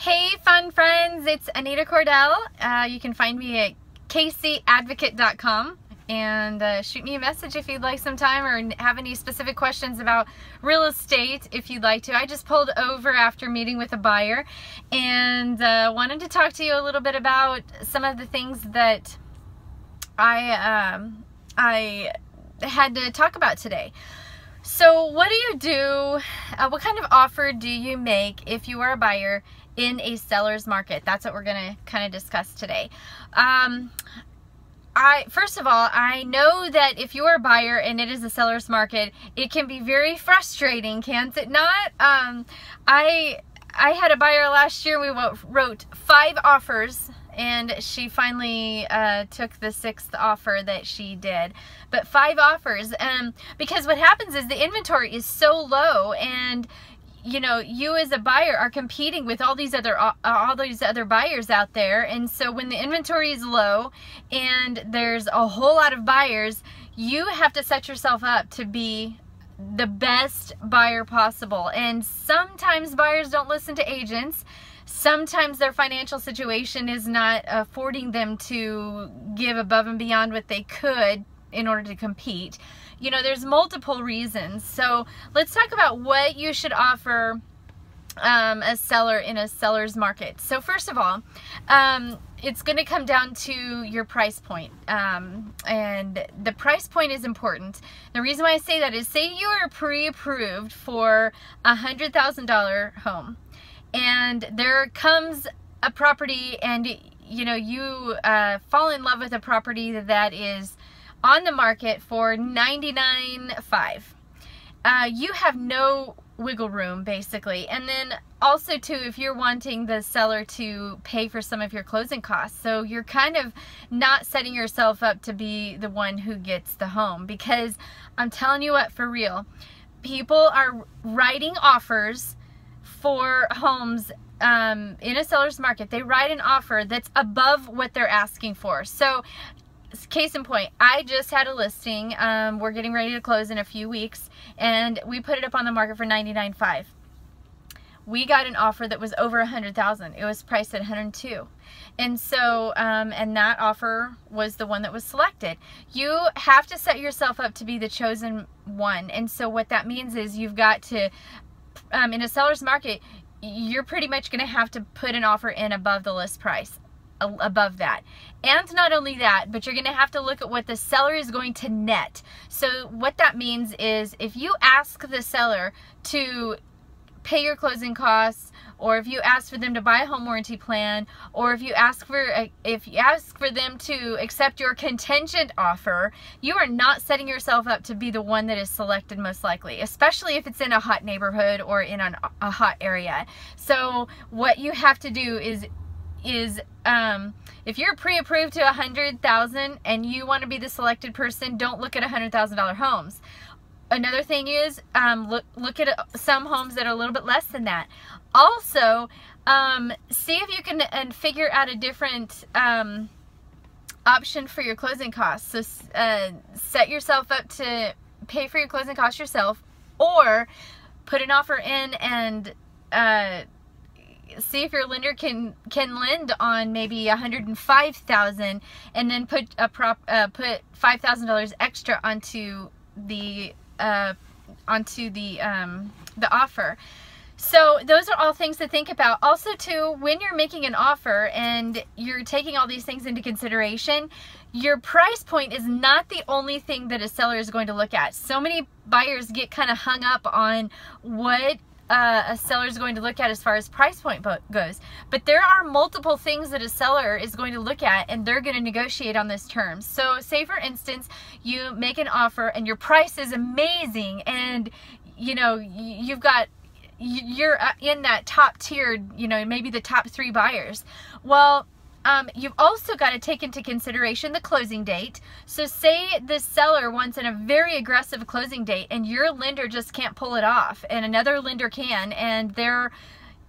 Hey fun friends, it's Anita Cordell. Uh, you can find me at kcadvocate.com and uh, shoot me a message if you'd like some time or have any specific questions about real estate if you'd like to. I just pulled over after meeting with a buyer and uh, wanted to talk to you a little bit about some of the things that I, um, I had to talk about today. So what do you do, uh, what kind of offer do you make if you are a buyer in a seller's market? That's what we're going to kind of discuss today. Um, I first of all, I know that if you're a buyer and it is a seller's market, it can be very frustrating, can't it not? Um, I I had a buyer last year. We wrote five offers and she finally uh, took the sixth offer that she did. But five offers, um, because what happens is the inventory is so low and you know you as a buyer are competing with all these other uh, all these other buyers out there. And so when the inventory is low and there's a whole lot of buyers you have to set yourself up to be the best buyer possible. And sometimes buyers don't listen to agents sometimes their financial situation is not affording them to give above and beyond what they could in order to compete. You know, there's multiple reasons. So let's talk about what you should offer um, a seller in a seller's market. So first of all, um, it's going to come down to your price point. Um, and the price point is important. The reason why I say that is say you are pre-approved for a $100,000 home and there comes a property and you know you uh, fall in love with a property that is on the market for 99.5 uh, you have no wiggle room basically. And then also too if you're wanting the seller to pay for some of your closing costs so you're kind of not setting yourself up to be the one who gets the home because I'm telling you what for real people are writing offers for homes um, in a seller's market, they write an offer that's above what they're asking for. So case in point, I just had a listing. Um, we're getting ready to close in a few weeks and we put it up on the market for 99.5. We got an offer that was over a 100,000. It was priced at 102. And so, um, and that offer was the one that was selected. You have to set yourself up to be the chosen one. And so what that means is you've got to um, in a seller's market, you're pretty much going to have to put an offer in above the list price above that. And not only that, but you're going to have to look at what the seller is going to net. So what that means is if you ask the seller to pay your closing costs or if you ask for them to buy a home warranty plan or if you ask for if you ask for them to accept your contingent offer you are not setting yourself up to be the one that is selected most likely especially if it's in a hot neighborhood or in an, a hot area so what you have to do is is um, if you're pre-approved to a hundred thousand and you want to be the selected person don't look at a hundred thousand dollar homes Another thing is um, look look at some homes that are a little bit less than that. Also, um, see if you can and figure out a different um, option for your closing costs. So uh, set yourself up to pay for your closing costs yourself, or put an offer in and uh, see if your lender can can lend on maybe 105,000 and then put a prop uh, put $5,000 extra onto the uh, onto the um, the offer. So those are all things to think about. Also too, when you're making an offer and you're taking all these things into consideration, your price point is not the only thing that a seller is going to look at. So many buyers get kind of hung up on what uh, a seller is going to look at as far as price point goes. But there are multiple things that a seller is going to look at and they're going to negotiate on this terms. So say for instance, you make an offer and your price is amazing and you know, you've got you're uh, in that top tiered, you know, maybe the top three buyers. Well, um, you've also got to take into consideration the closing date. So say the seller wants in a very aggressive closing date and your lender just can't pull it off and another lender can and they're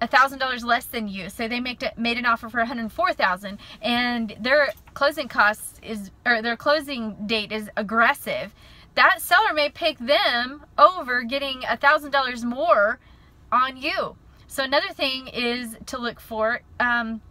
a thousand dollars less than you. So they make it, made an offer for 104,000 and their closing costs is, or their closing date is aggressive. That seller may pick them over getting a thousand dollars more on you. So another thing is to look for, um,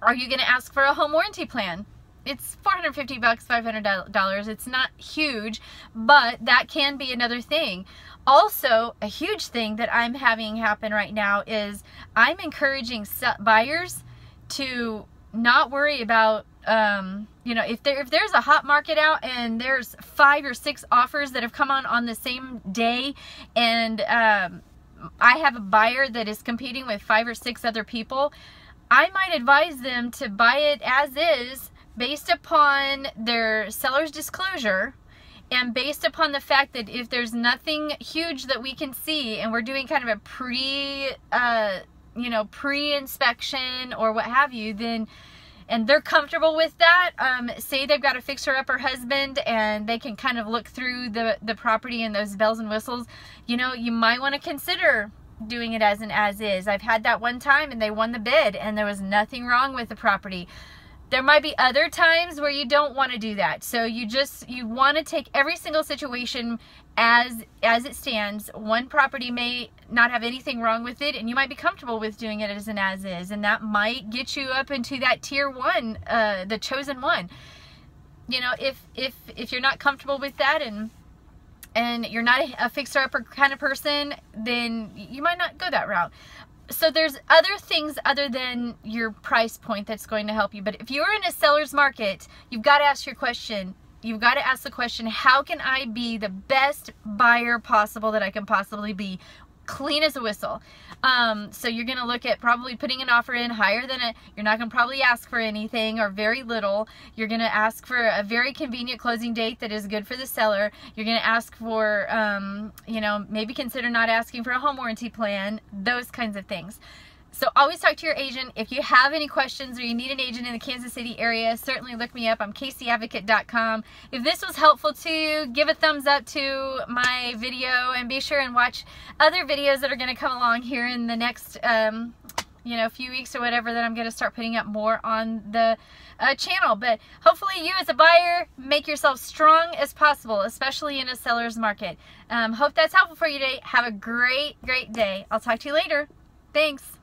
are you going to ask for a home warranty plan? It's 450 bucks, $500. It's not huge, but that can be another thing. Also, a huge thing that I'm having happen right now is I'm encouraging buyers to not worry about um, you know if there if there's a hot market out and there's five or six offers that have come on on the same day and um, I have a buyer that is competing with five or six other people. I might advise them to buy it as is based upon their seller's disclosure and based upon the fact that if there's nothing huge that we can see and we're doing kind of a pre uh, you know pre-inspection or what have you then and they're comfortable with that. Um, say they've got a fixer-upper husband and they can kind of look through the the property and those bells and whistles you know you might want to consider doing it as an as is. I've had that one time and they won the bid and there was nothing wrong with the property there might be other times where you don't want to do that. So you just you want to take every single situation as as it stands. One property may not have anything wrong with it and you might be comfortable with doing it as an as is and that might get you up into that tier 1, uh, the chosen one. You know, if if if you're not comfortable with that and and you're not a fixer-upper kind of person, then you might not go that route so there's other things other than your price point that's going to help you. But if you're in a seller's market, you've got to ask your question. You've got to ask the question, how can I be the best buyer possible that I can possibly be clean as a whistle. Um, so you're going to look at probably putting an offer in higher than it. You're not going to probably ask for anything or very little. You're going to ask for a very convenient closing date that is good for the seller. You're going to ask for, um, you know, maybe consider not asking for a home warranty plan, those kinds of things. So always talk to your agent. If you have any questions or you need an agent in the Kansas City area, certainly look me up. I'm kcadvocate.com. If this was helpful to you, give a thumbs up to my video and be sure and watch other videos that are going to come along here in the next um, you know, few weeks or whatever that I'm going to start putting up more on the uh, channel. But hopefully you as a buyer make yourself strong as possible, especially in a seller's market. Um, hope that's helpful for you today. Have a great, great day. I'll talk to you later. Thanks.